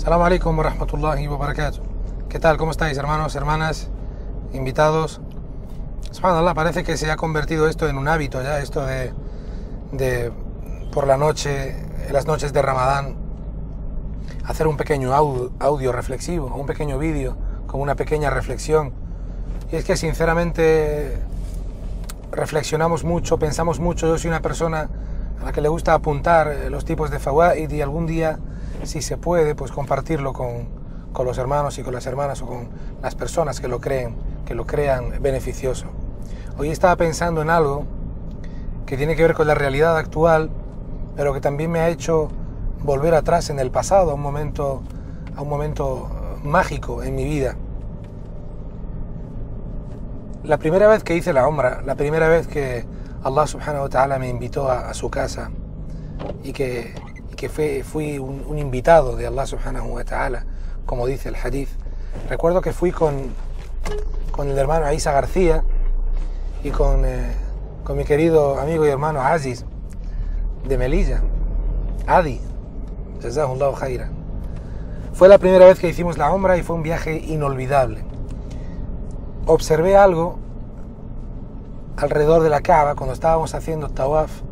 Salam alaikum wa rahmatullahi wa barakatuh. ¿Qué tal? ¿Cómo estáis, hermanos, hermanas, invitados? Subhanallah, parece que se ha convertido esto en un hábito ya, esto de, de por la noche, en las noches de Ramadán, hacer un pequeño audio, audio reflexivo, un pequeño vídeo con una pequeña reflexión. Y es que sinceramente reflexionamos mucho, pensamos mucho. Yo soy una persona a la que le gusta apuntar los tipos de fawaid y algún día, si se puede, pues compartirlo con, con los hermanos y con las hermanas o con las personas que lo creen, que lo crean beneficioso. Hoy estaba pensando en algo que tiene que ver con la realidad actual, pero que también me ha hecho volver atrás en el pasado, a un momento, a un momento mágico en mi vida. La primera vez que hice la Umrah, la primera vez que Allah subhanahu wa ta'ala me invitó a, su casa y que, que fui un, invitado de Allah subhanahu wa ta'ala, como dice el hadith, recuerdo que fui con, con el hermano Isa García y con, eh, con mi querido amigo y hermano Aziz de Melilla, Adi, Jazahullah Jaira. Fue la primera vez que hicimos la Umrah y fue un viaje inolvidable. Observé algo alrededor de la Kaaba cuando estábamos haciendo Tawaf.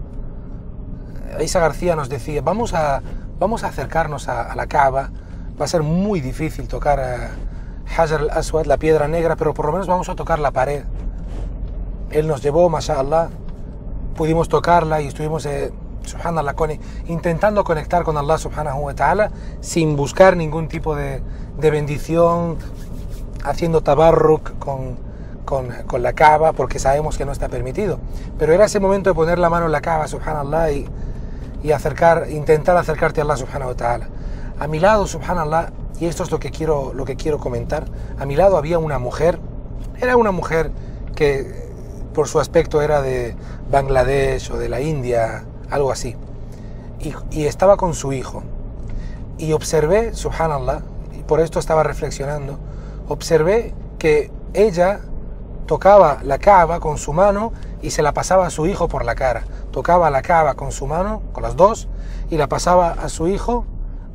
Isa García nos decía, vamos a, vamos a acercarnos a, la Kaaba, va a ser muy difícil tocar a Hajar al-Aswad, la piedra negra, pero por lo menos vamos a tocar la pared. Él nos llevó, mashallah, pudimos tocarla y estuvimos... Eh, subhanallah, con, intentando conectar con Allah subhanahu wa ta'ala sin buscar ningún tipo de, de bendición, haciendo tabarruk con, con, con, la cava, porque sabemos que no está permitido. Pero era ese momento de poner la mano en la cava, subhanallah, y, y acercar, intentar acercarte a Allah subhanahu wa ta'ala. A mi lado, subhanallah, y esto es lo que, quiero, lo que quiero comentar, a mi lado había una mujer, era una mujer que por su aspecto era de Bangladesh o de la India, algo así. Y, y, estaba con su hijo. Y observé, subhanallah, y por esto estaba reflexionando, observé que ella tocaba la cava con su mano y se la pasaba a su hijo por la cara. Tocaba la cava con su mano, con las dos, y la pasaba a su hijo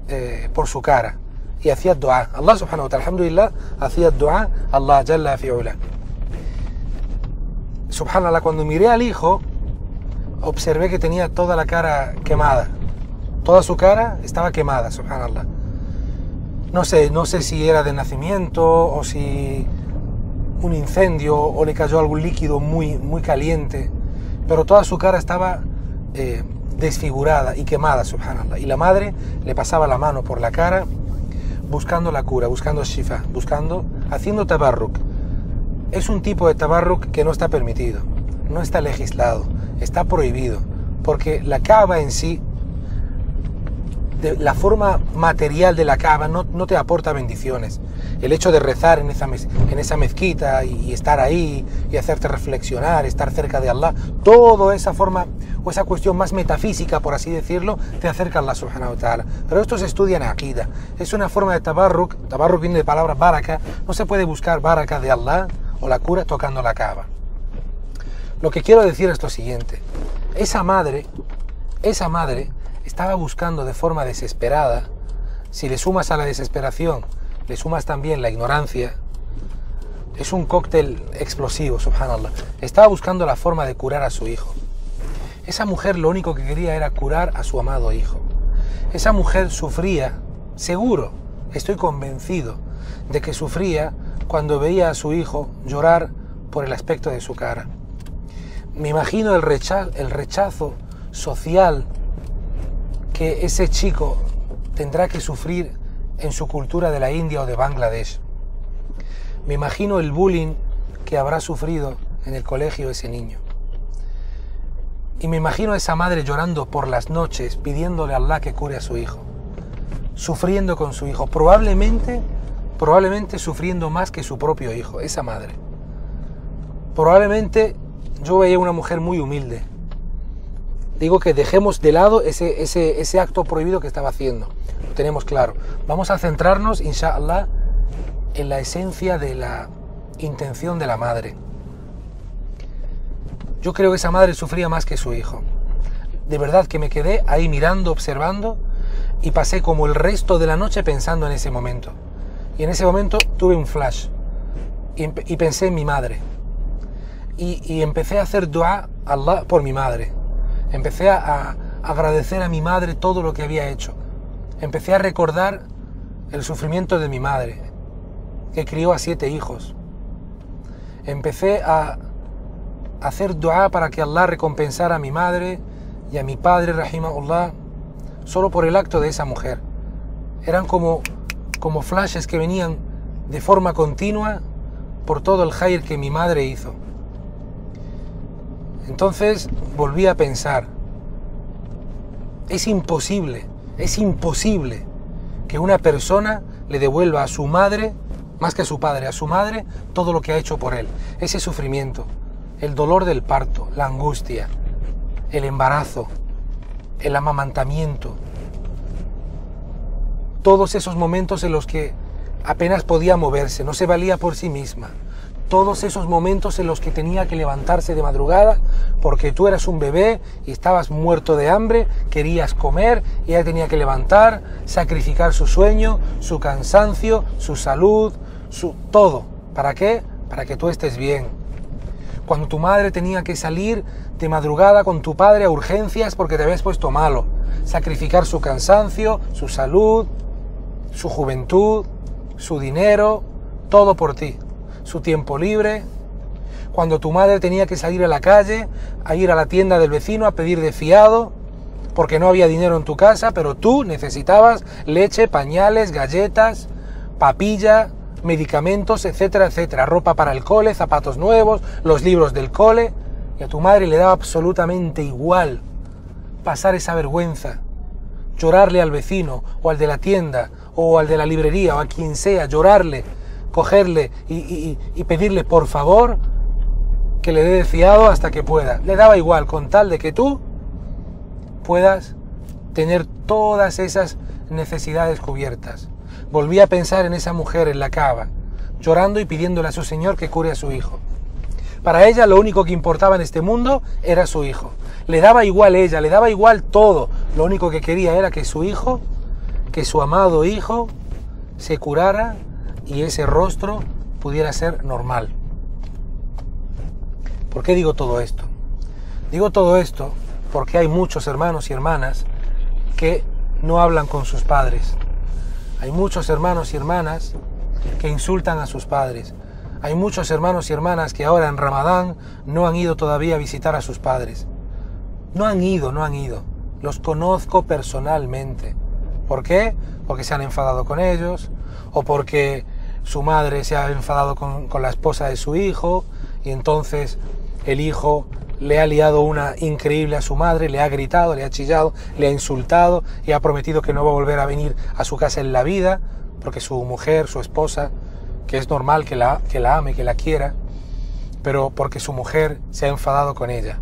eh, por su cara. Y hacía dua. Allah subhanahu wa ta'ala, alhamdulillah, hacía dua, Allah jalla fi'ula. Subhanallah, cuando miré al hijo, observé que tenía toda la cara quemada. Toda su cara estaba quemada, subhanallah. No sé, no sé si era de nacimiento o si un incendio o le cayó algún líquido muy, muy caliente, pero toda su cara estaba eh, desfigurada y quemada, subhanallah. Y la madre le pasaba la mano por la cara buscando la cura, buscando shifa, buscando, haciendo tabarruk. Es un tipo de tabarruk que no está permitido, no está legislado está prohibido, porque la cava en sí, la forma material de la cava no, no, te aporta bendiciones. El hecho de rezar en esa, en esa mezquita y, estar ahí y hacerte reflexionar, estar cerca de Allah, toda esa forma o esa cuestión más metafísica, por así decirlo, te acerca a Allah subhanahu wa ta'ala. Pero esto se estudia en Akida. Es una forma de tabarruk, tabarruk viene de palabra baraka, no se puede buscar baraka de Allah o la cura tocando la cava. Lo que quiero decir es lo siguiente. Esa madre, esa madre estaba buscando de forma desesperada, si le sumas a la desesperación, le sumas también la ignorancia, es un cóctel explosivo, subhanallah. Estaba buscando la forma de curar a su hijo. Esa mujer lo único que quería era curar a su amado hijo. Esa mujer sufría, seguro, estoy convencido de que sufría cuando veía a su hijo llorar por el aspecto de su cara me imagino el rechazo, el rechazo social que ese chico tendrá que sufrir en su cultura de la India o de Bangladesh. Me imagino el bullying que habrá sufrido en el colegio ese niño. Y me imagino a esa madre llorando por las noches pidiéndole a Allah que cure a su hijo, sufriendo con su hijo, probablemente, probablemente sufriendo más que su propio hijo, esa madre. Probablemente yo veía una mujer muy humilde. Digo que dejemos de lado ese, ese, ese acto prohibido que estaba haciendo. Lo tenemos claro. Vamos a centrarnos, inshallah, en la esencia de la intención de la madre. Yo creo que esa madre sufría más que su hijo. De verdad que me quedé ahí mirando, observando, y pasé como el resto de la noche pensando en ese momento. Y en ese momento tuve un flash y, pensé en mi madre. Y, empecé a hacer dua por mi madre. Empecé a agradecer a mi madre todo lo que había hecho. Empecé a recordar el sufrimiento de mi madre, que crió a siete hijos. Empecé a hacer dua para que Allah recompensara a mi madre y a mi padre, rahimahullah, solo por el acto de esa mujer. Eran como, como flashes que venían de forma continua por todo el jair que mi madre hizo. Entonces volví a pensar, es imposible, es imposible que una persona le devuelva a su madre, más que a su padre, a su madre, todo lo que ha hecho por él. Ese sufrimiento, el dolor del parto, la angustia, el embarazo, el amamantamiento, todos esos momentos en los que apenas podía moverse, no se valía por sí misma, todos esos momentos en los que tenía que levantarse de madrugada porque tú eras un bebé y estabas muerto de hambre, querías comer y ella tenía que levantar, sacrificar su sueño, su cansancio, su salud, su todo. ¿Para qué? Para que tú estés bien. Cuando tu madre tenía que salir de madrugada con tu padre a urgencias porque te habías puesto malo, sacrificar su cansancio, su salud, su juventud, su dinero, todo por ti su tiempo libre, cuando tu madre tenía que salir a la calle, a ir a la tienda del vecino a pedir de fiado, porque no había dinero en tu casa, pero tú necesitabas leche, pañales, galletas, papilla, medicamentos, etcétera, etcétera, ropa para el cole, zapatos nuevos, los libros del cole, y a tu madre le daba absolutamente igual pasar esa vergüenza, llorarle al vecino o al de la tienda o al de la librería o a quien sea, llorarle cogerle y, pedirle por favor que le dé fiado hasta que pueda. Le daba igual con tal de que tú puedas tener todas esas necesidades cubiertas. Volví a pensar en esa mujer en la cava, llorando y pidiéndole a su Señor que cure a su hijo. Para ella lo único que importaba en este mundo era su hijo. Le daba igual ella, le daba igual todo. Lo único que quería era que su hijo, que su amado hijo, se curara y ese rostro pudiera ser normal. ¿Por qué digo todo esto? Digo todo esto porque hay muchos hermanos y hermanas que no hablan con sus padres. Hay muchos hermanos y hermanas que insultan a sus padres. Hay muchos hermanos y hermanas que ahora en Ramadán no han ido todavía a visitar a sus padres. No han ido, no han ido. Los conozco personalmente. ¿Por qué? Porque se han enfadado con ellos o porque su madre se ha enfadado con, la esposa de su hijo y entonces el hijo le ha liado una increíble a su madre, le ha gritado, le ha chillado, le ha insultado y ha prometido que no va a volver a venir a su casa en la vida, porque su mujer, su esposa, que es normal que la, que la ame, que la quiera, pero porque su mujer se ha enfadado con ella.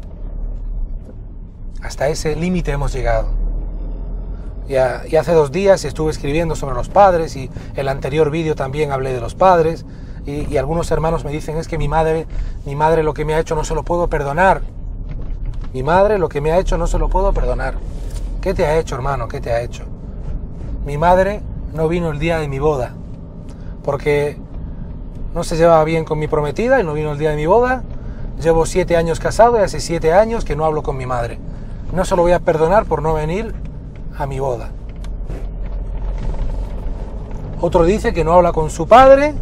Hasta ese límite hemos llegado. Y, hace dos días estuve escribiendo sobre los padres y el anterior vídeo también hablé de los padres y, algunos hermanos me dicen es que mi madre, mi madre lo que me ha hecho no se lo puedo perdonar. Mi madre lo que me ha hecho no se lo puedo perdonar. ¿Qué te ha hecho, hermano? ¿Qué te ha hecho? Mi madre no vino el día de mi boda porque no se llevaba bien con mi prometida y no vino el día de mi boda. Llevo siete años casado y hace siete años que no hablo con mi madre. No se lo voy a perdonar por no venir a mi boda. Otro dice que no habla con su padre.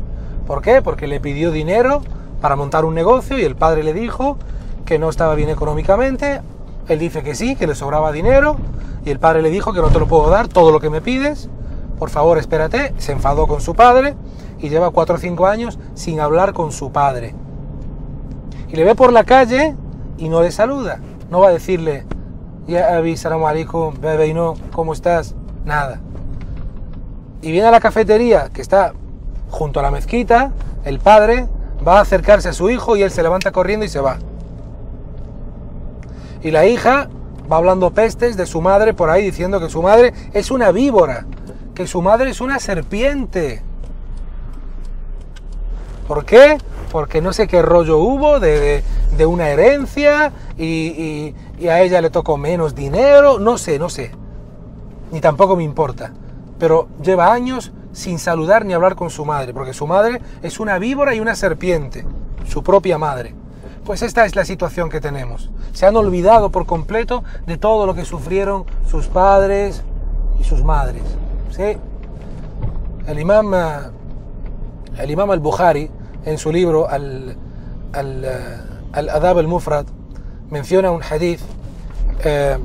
¿Por qué? Porque le pidió dinero para montar un negocio y el padre le dijo que no estaba bien económicamente. Él dice que sí, que le sobraba dinero y el padre le dijo que no te lo puedo dar todo lo que me pides. Por favor, espérate. Se enfadó con su padre y lleva cuatro o cinco años sin hablar con su padre. Y le ve por la calle y no le saluda. No va a decirle, ya Abi, salam y no, ¿cómo estás? Nada. Y viene a la cafetería que está junto a la mezquita, el padre va a acercarse a su hijo y él se levanta corriendo y se va. Y la hija va hablando pestes de su madre por ahí diciendo que su madre es una víbora, que su madre es una serpiente. ¿Por qué? Porque no sé qué rollo hubo de, una herencia y, a ella le tocó menos dinero, no sé, no sé. ni tampoco me importa. Pero lleva años sin saludar ni hablar con su madre, porque su madre es una víbora y una serpiente, su propia madre. Pues esta es la situación que tenemos. Se han olvidado por completo de todo lo que sufrieron sus padres y sus madres. ¿sí? El imam, el imam al-Bukhari, en su libro Al, al, eh, al-Adab al-Mufrad, menciona un hadith eh,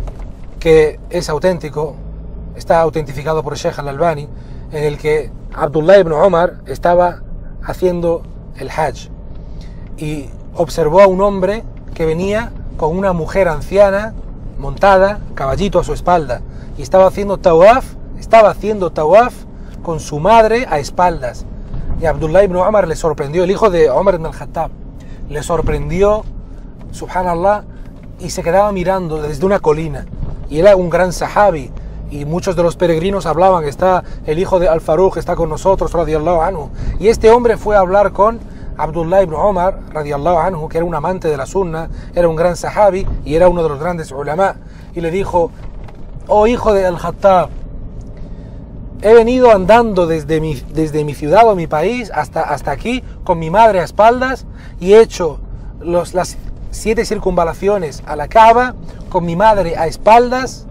que es auténtico, está autentificado por Sheikh al-Albani, en el que Abdullah ibn Omar estaba haciendo el Hajj y observó a un hombre que venía con una mujer anciana montada, caballito a su espalda, y estaba haciendo tawaf, estaba haciendo tawaf con su madre a espaldas. Y Abdullah ibn Omar le sorprendió, el hijo de Omar ibn al-Khattab, le sorprendió, subhanallah, y se quedaba mirando desde una colina. Y era un gran sahabi, y muchos de los peregrinos hablaban, está el hijo de Al-Faruq, está con nosotros, radiallahu anhu. Y este hombre fue a hablar con Abdullah ibn Omar, radiallahu anhu, que era un amante de la sunna, era un gran sahabi y era uno de los grandes ulama, y le dijo, oh hijo de Al-Khattab, he venido andando desde mi, desde mi ciudad o mi país hasta, hasta aquí con mi madre a espaldas y he hecho los, las siete circunvalaciones a la Kaaba con mi madre a espaldas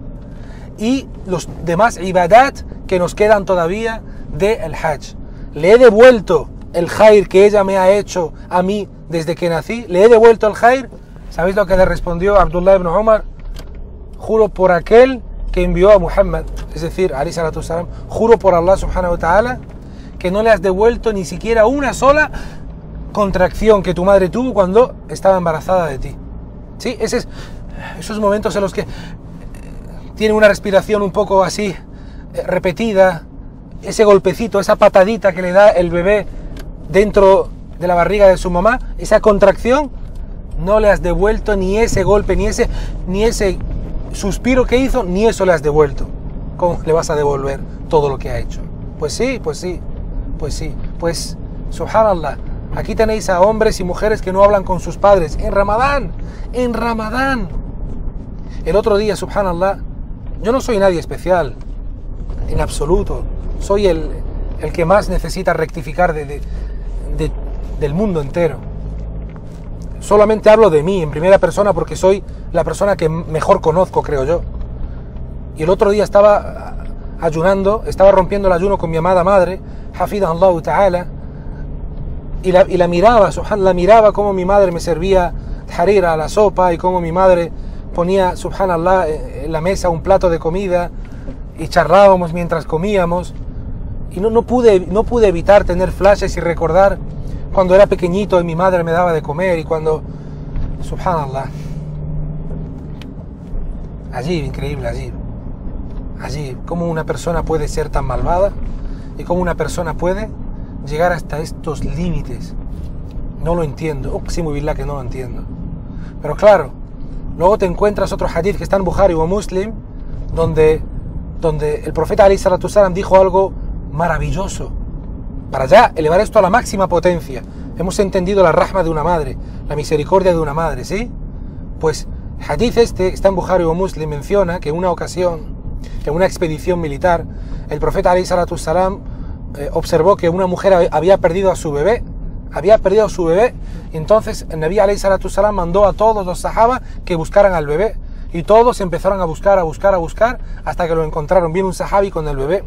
y los demás ibadat que nos quedan todavía del el Hajj. Le he devuelto el Jair que ella me ha hecho a mí desde que nací, le he devuelto el Jair. ¿Sabéis lo que le respondió Abdullah ibn Omar? Juro por aquel que envió a Muhammad, es decir, salam, juro por Allah subhanahu wa ta'ala que no le has devuelto ni siquiera una sola contracción que tu madre tuvo cuando estaba embarazada de ti. ¿Sí? Ese es, esos momentos en los que tiene una respiración un poco así eh, repetida, ese golpecito, esa patadita que le da el bebé dentro de la barriga de su mamá, esa contracción, no le has devuelto ni ese golpe, ni ese, ni ese suspiro que hizo, ni eso le has devuelto. ¿Cómo le vas a devolver todo lo que ha hecho? Pues sí, pues sí, pues sí. Pues, subhanallah, aquí tenéis a hombres y mujeres que no hablan con sus padres en Ramadán, en Ramadán. El otro día, subhanallah, yo no soy nadie especial, en absoluto. Soy el, el que más necesita rectificar de, del mundo entero. Solamente hablo de mí en primera persona porque soy la persona que mejor conozco, creo yo. Y el otro día estaba ayunando, estaba rompiendo el ayuno con mi amada madre, Hafid Allah Ta'ala, y la, y la miraba, la miraba como mi madre me servía harira a la sopa y como mi madre ponía, subhanallah, en la mesa un plato de comida y charlábamos mientras comíamos. Y no, no, pude, no pude evitar tener flashes y recordar cuando era pequeñito y mi madre me daba de comer y cuando, subhanallah, allí, increíble, allí, allí, cómo una persona puede ser tan malvada y cómo una persona puede llegar hasta estos límites. No lo entiendo, muy bien que no lo entiendo. Pero claro, Luego te encuentras otro hadith que está en Bukhari o Muslim, donde, donde el profeta Ali Salam dijo algo maravilloso. Para ya elevar esto a la máxima potencia. Hemos entendido la rahma de una madre, la misericordia de una madre, ¿sí? Pues hadith este, está en Bukhari o Muslim, menciona que en una ocasión, en una expedición militar, el profeta Ali Salam eh, observó que una mujer había perdido a su bebé había perdido su bebé. Entonces el Nabi alayhi salatu salam mandó a todos los sahaba que buscaran al bebé. Y todos empezaron a buscar, a buscar, a buscar, hasta que lo encontraron. Vino un sahabi con el bebé.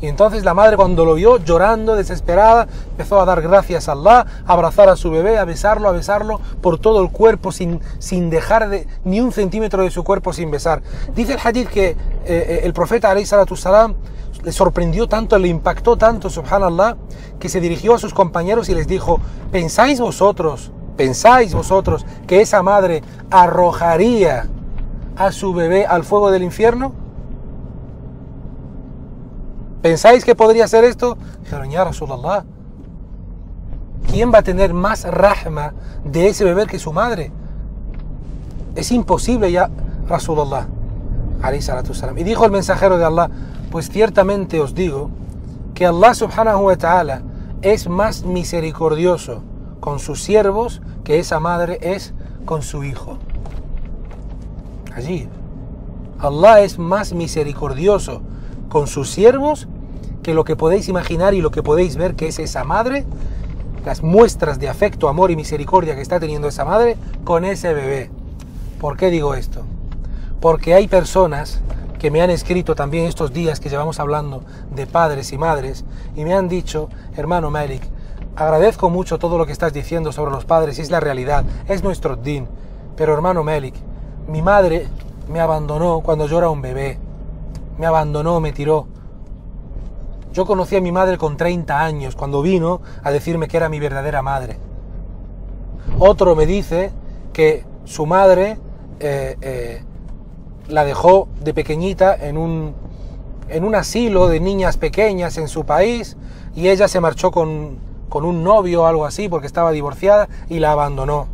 Y entonces la madre cuando lo vio, llorando, desesperada, empezó a dar gracias a Allah, a abrazar a su bebé, a besarlo, a besarlo por todo el cuerpo sin, sin dejar de, ni un centímetro de su cuerpo sin besar. Dice el hadith que eh, eh, el profeta salam le sorprendió tanto, le impactó tanto, subhanallah, que se dirigió a sus compañeros y les dijo, ¿pensáis vosotros, pensáis vosotros que esa madre arrojaría a su bebé al fuego del infierno? ¿Pensáis que podría ser esto? Dijeron, ya Rasulallah, ¿quién va a tener más rahma de ese bebé que su madre? Es imposible ya, Rasulallah. Y dijo el mensajero de Allah, pues ciertamente os digo que Allah subhanahu wa ta'ala es más misericordioso con sus siervos que esa madre es con su hijo. Allí, Allah es más misericordioso con sus siervos que lo que podéis imaginar y lo que podéis ver que es esa madre, las muestras de afecto, amor y misericordia que está teniendo esa madre con ese bebé. ¿Por qué digo esto? Porque hay personas que me han escrito también estos días que llevamos hablando de padres y madres y me han dicho, hermano Malik, agradezco mucho todo lo que estás diciendo sobre los padres, es la realidad, es nuestro din, pero hermano Melik, mi madre me abandonó cuando yo era un bebé, me abandonó, me tiró. Yo conocí a mi madre con 30 años, cuando vino a decirme que era mi verdadera madre. Otro me dice que su madre eh, eh, la dejó de pequeñita en un, en un asilo de niñas pequeñas en su país y ella se marchó con, con un novio o algo así porque estaba divorciada y la abandonó.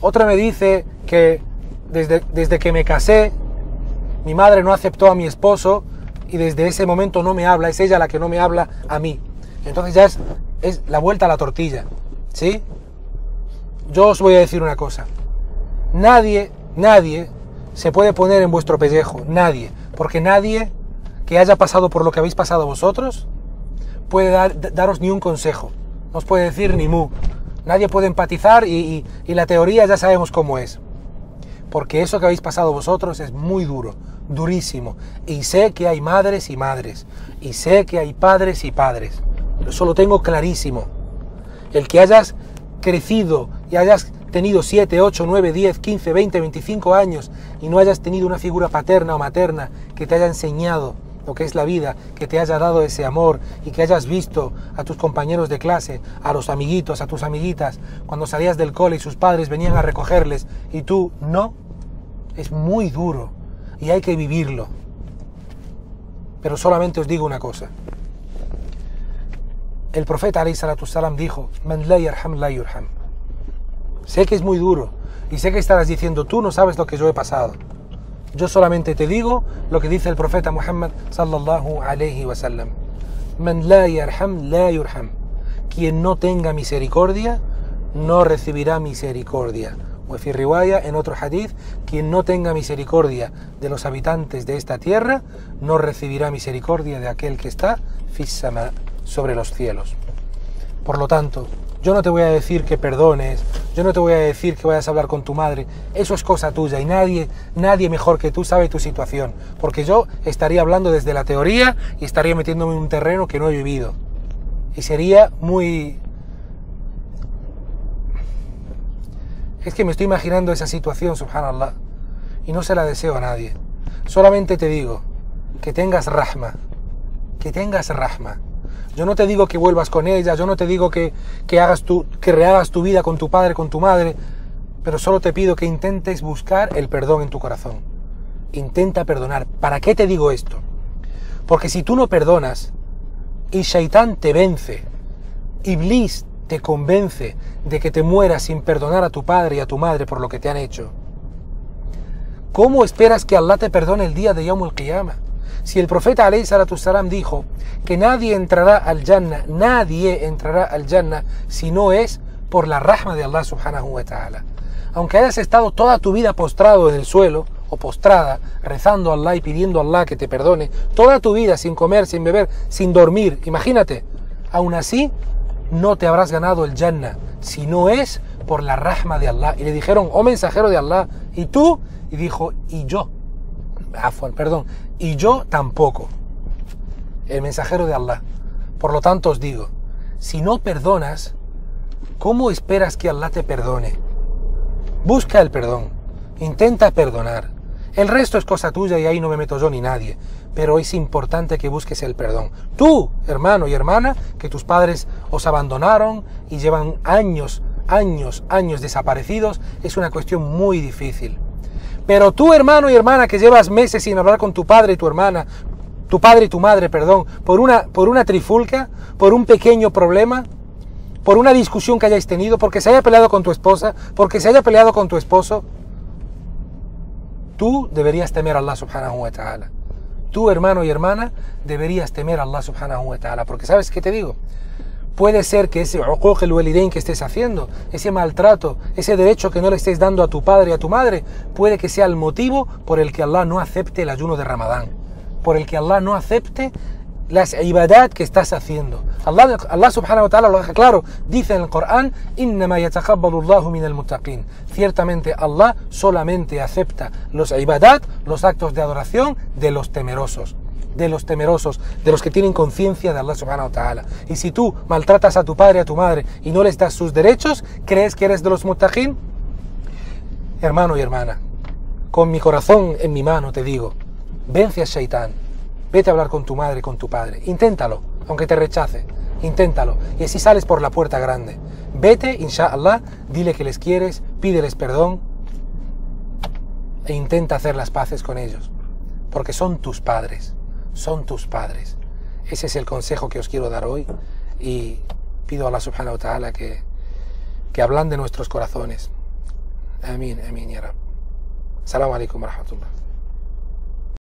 Otra me dice que desde, desde que me casé, mi madre no aceptó a mi esposo y desde ese momento no me habla, es ella la que no me habla a mí. Entonces ya es, es la vuelta a la tortilla, ¿sí? Yo os voy a decir una cosa. Nadie, nadie se puede poner en vuestro pellejo, nadie, porque nadie que haya pasado por lo que habéis pasado vosotros puede daros ni un consejo, no os puede decir ni mu. Nadie puede empatizar y, la teoría ya sabemos cómo es. Porque eso que habéis pasado vosotros es muy duro, durísimo. Y sé que hay madres y madres. Y sé que hay padres y padres. Eso lo tengo clarísimo. El que hayas crecido y hayas tenido 7, 8, 9, 10, 15, 20, 25 años y no hayas tenido una figura paterna o materna que te haya enseñado lo que es la vida, que te haya dado ese amor y que hayas visto a tus compañeros de clase, a los amiguitos, a tus amiguitas, cuando salías del cole y sus padres venían a recogerles y tú no, es muy duro y hay que vivirlo. Pero solamente os digo una cosa. El profeta salam dijo, Man la yarham la yurham. Sé que es muy duro y sé que estarás diciendo, tú no sabes lo que yo he pasado. Yo solamente te digo lo que dice el profeta Muhammad sallallahu alayhi wa sallam. Man la yarham la yurham. Quien no tenga misericordia no recibirá misericordia. O en otro hadith, quien no tenga misericordia de los habitantes de esta tierra no recibirá misericordia de aquel que está sobre los cielos. Por lo tanto, yo no te voy a decir que perdones, yo no te voy a decir que vayas a hablar con tu madre, eso es cosa tuya y nadie, nadie mejor que tú sabe tu situación, porque yo estaría hablando desde la teoría y estaría metiéndome en un terreno que no he vivido. Y sería muy... Es que me estoy imaginando esa situación, subhanallah, y no se la deseo a nadie. Solamente te digo que tengas rahma, que tengas rahma yo no te digo que vuelvas con ella, yo no te digo que, hagas tu, que rehagas tu vida con tu padre, con tu madre, pero solo te pido que intentes buscar el perdón en tu corazón. Intenta perdonar. ¿Para qué te digo esto? Porque si tú no perdonas y Shaitán te vence, Iblis te convence de que te mueras sin perdonar a tu padre y a tu madre por lo que te han hecho, ¿cómo esperas que Allah te perdone el día de Yom Qiyamah? Si el profeta salam dijo que nadie entrará al Jannah, nadie entrará al Jannah si no es por la rahma de Allah subhanahu wa ta'ala. Aunque hayas estado toda tu vida postrado en el suelo o postrada, rezando a Allah y pidiendo a Allah que te perdone, toda tu vida sin comer, sin beber, sin dormir, imagínate, aún así no te habrás ganado el Jannah si no es por la rahma de Allah. Y le dijeron, oh mensajero de Allah, ¿y tú? Y dijo, ¿y yo? Perdón, y yo tampoco, el mensajero de Allah. Por lo tanto os digo, si no perdonas, ¿cómo esperas que Allah te perdone? Busca el perdón, intenta perdonar. El resto es cosa tuya y ahí no me meto yo ni nadie, pero es importante que busques el perdón. Tú, hermano y hermana, que tus padres os abandonaron y llevan años, años, años desaparecidos, es una cuestión muy difícil. Pero tú, hermano y hermana, que llevas meses sin hablar con tu padre y tu hermana, tu padre y tu madre, perdón, por una, por una trifulca, por un pequeño problema, por una discusión que hayáis tenido, porque se haya peleado con tu esposa, porque se haya peleado con tu esposo, tú deberías temer a Allah subhanahu wa ta'ala. Tú, hermano y hermana, deberías temer a Allah subhanahu wa ta'ala, porque ¿sabes qué te digo? Puede ser que ese el walidain que estés haciendo, ese maltrato, ese derecho que no le estés dando a tu padre y a tu madre, puede que sea el motivo por el que Allah no acepte el ayuno de Ramadán, por el que Allah no acepte las ibadat que estás haciendo. Allah, Allah subhanahu wa ta'ala lo deja claro, dice en el Corán. Ciertamente Allah solamente acepta los ibadat, los actos de adoración de los temerosos de los temerosos, de los que tienen conciencia de Allah subhanahu wa ta'ala. Y si tú maltratas a tu padre, a tu madre y no les das sus derechos, ¿crees que eres de los mutajin? Hermano y hermana, con mi corazón en mi mano te digo, vence a Shaitán, vete a hablar con tu madre, con tu padre, inténtalo, aunque te rechace, inténtalo, y así sales por la puerta grande. Vete, inshallah, dile que les quieres, pídeles perdón e intenta hacer las paces con ellos, porque son tus padres son tus padres. Ese es el consejo que os quiero dar hoy y pido a Allah subhanahu wa ta'ala que, que hablan de nuestros corazones. Amén, amén, ya. Salam alaikum wa rahmatullah.